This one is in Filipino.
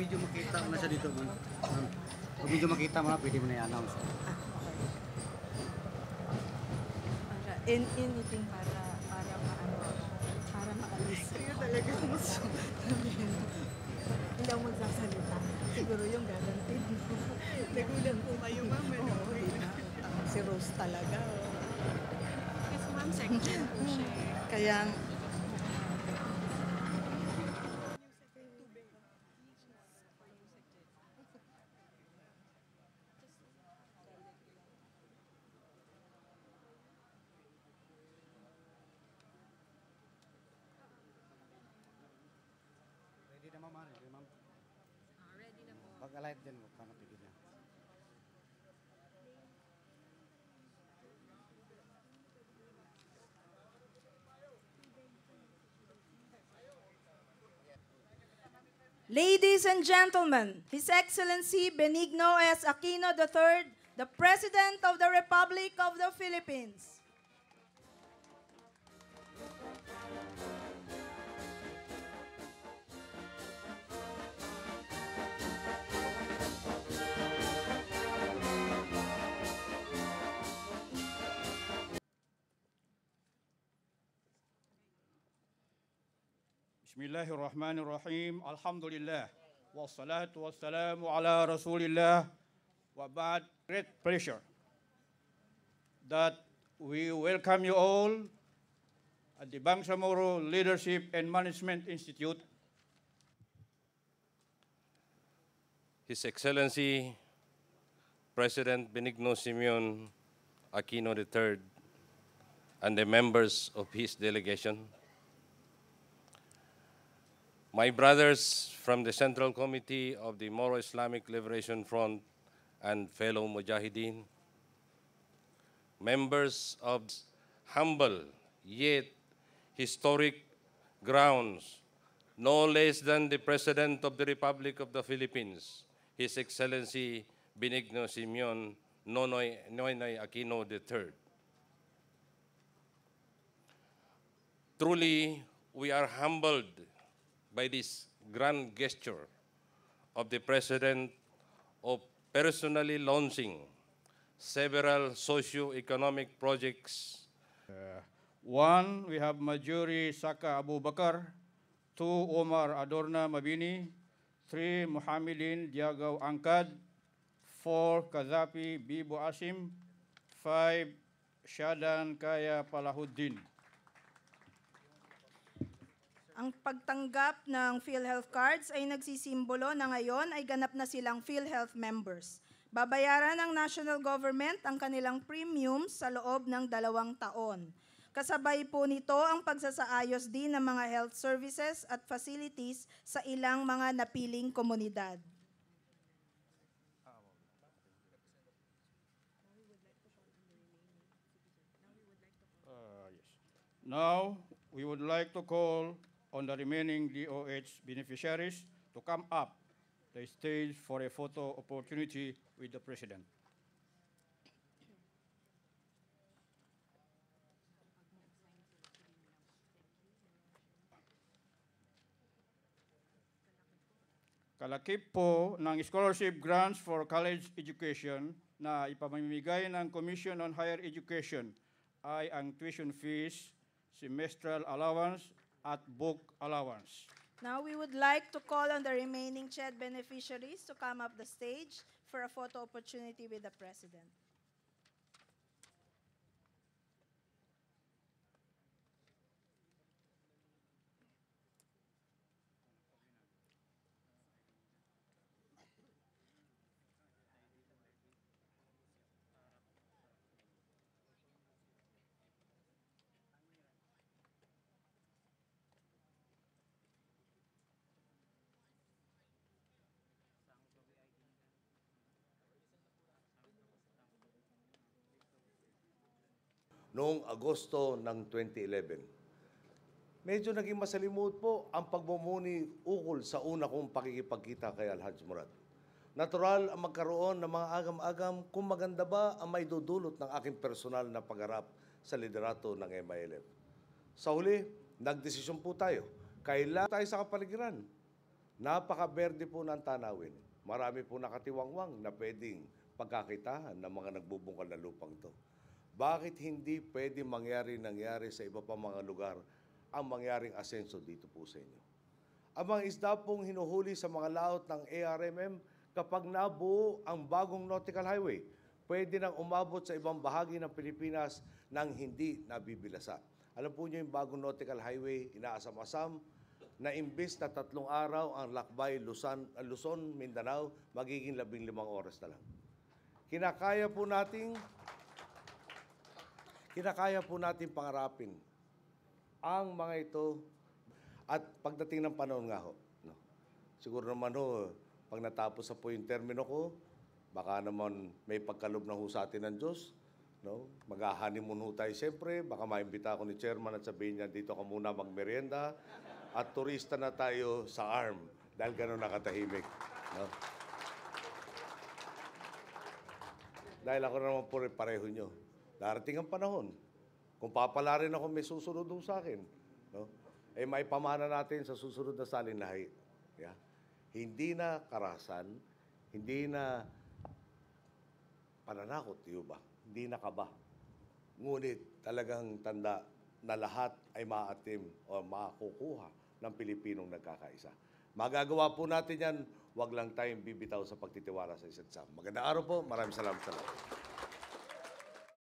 medyo makita mo na siya dito, ma'am. Ma'am, Pag medyo makita mo na, pwede mo na i-announce. Ah, okay. Para in anything para para maano para maalis. Kayo talaga gusto. Hindi ako magsasalita. Siguro yung gagantin. Nagulan po kayo, ma'am. ano? Si Rose talaga. oh. Yes, ma'am, second po siya. Kaya ready na po. Pag alight din, na. Ladies and gentlemen, His Excellency Benigno S. Aquino III, the President of the Republic of the Philippines. Bismillahirrahmanirrahim. Alhamdulillah. Wassalatu wassalamu ala Rasulillah. Wa ba'd. Great pleasure that we welcome you all at the Bangsamoro Leadership and Management Institute. His Excellency, President Benigno Simeon Aquino III, and the members of his delegation, my brothers from the Central Committee of the Moro Islamic Liberation Front and fellow Mujahideen, members of humble yet historic grounds, no less than the President of the Republic of the Philippines, His Excellency Benigno Simeon Nonoy, Noynoy Aquino III. Truly, we are humbled by this grand gesture of the President of personally launching several socio-economic projects uh, One, we have Majuri Saka Abu Bakar. Two, Omar Adorna Mabini. Three, Muhammadin Diagaw Angkad. Four, Kazapi Bibo Asim. Five, Shadan Kaya Palahuddin. Ang pagtanggap ng PhilHealth cards ay nagsisimbolo na ngayon ay ganap na silang PhilHealth members. Babayaran ng national government ang kanilang premiums sa loob ng dalawang taon. Kasabay po nito ang pagsasaayos din ng mga health services at facilities sa ilang mga napiling komunidad. Now, we would like to call on the remaining DOH beneficiaries to come up the stage for a photo opportunity with the President. Kalakip po ng scholarship grants for college education na ipamimigay ng Commission on Higher Education ay ang tuition fees, semestral allowance, at book allowance. Now we would like to call on the remaining CHED beneficiaries to come up the stage for a photo opportunity with the President. Noong Agosto ng 2011. Medyo naging masalimuot po ang pagmumuni ukol sa una kong pakikipagkita kay Alhaj Murad. Natural ang magkaroon ng mga agam-agam kung maganda ba ang may dudulot ng aking personal na pagharap sa liderato ng MILF. Sa huli, nagdesisyon po tayo. Kailangan tayo sa kapaligiran. Napaka-berde po ng tanawin. Marami po nakatiwangwang na pwedeng pagkakitahan ng mga nagbubungkal na lupang to. Bakit hindi pwede mangyari nangyari sa iba pa mga lugar ang mangyaring asenso dito po sa inyo? Ang mga isda pong hinuhuli sa mga laot ng ARMM, kapag nabuo ang bagong nautical highway, pwede nang umabot sa ibang bahagi ng Pilipinas nang hindi nabibilasa. Alam po niyo yung bagong nautical highway, inaasam-asam, na imbis na tatlong araw ang lakbay Luzon, uh, Luzon, Mindanao, magiging labing limang oras na lang. Kinakaya po nating kinakaya po natin pangarapin ang mga ito at pagdating ng panahon nga ho, no, siguro naman ho, pag natapos na po yung termino ko, baka naman may pagkalob na ho sa atin ng Diyos. No? Mag-honeymoon ho tayo siyempre. Baka maimbita ako ni chairman at sabihin niya, dito ka muna magmerienda. At turista na tayo sa ARM dahil gano'n nakatahimik. No? Dahil ako naman po pareho nyo. Darating ang panahon. Kung papala rin ako, may susunod ho sa akin. No? Eh, may pamana natin sa susunod na salinlahi. Yeah? Hindi na karasan, hindi na pananakot, di ba? Hindi na kaba. Ngunit talagang tanda na lahat ay maatim o makukuha ng Pilipinong nagkakaisa. Magagawa po natin yan, wag lang tayong bibitaw sa pagtitiwala sa isa't isa. Magandang araw po, maraming salamat sa lahat.